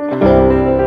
Música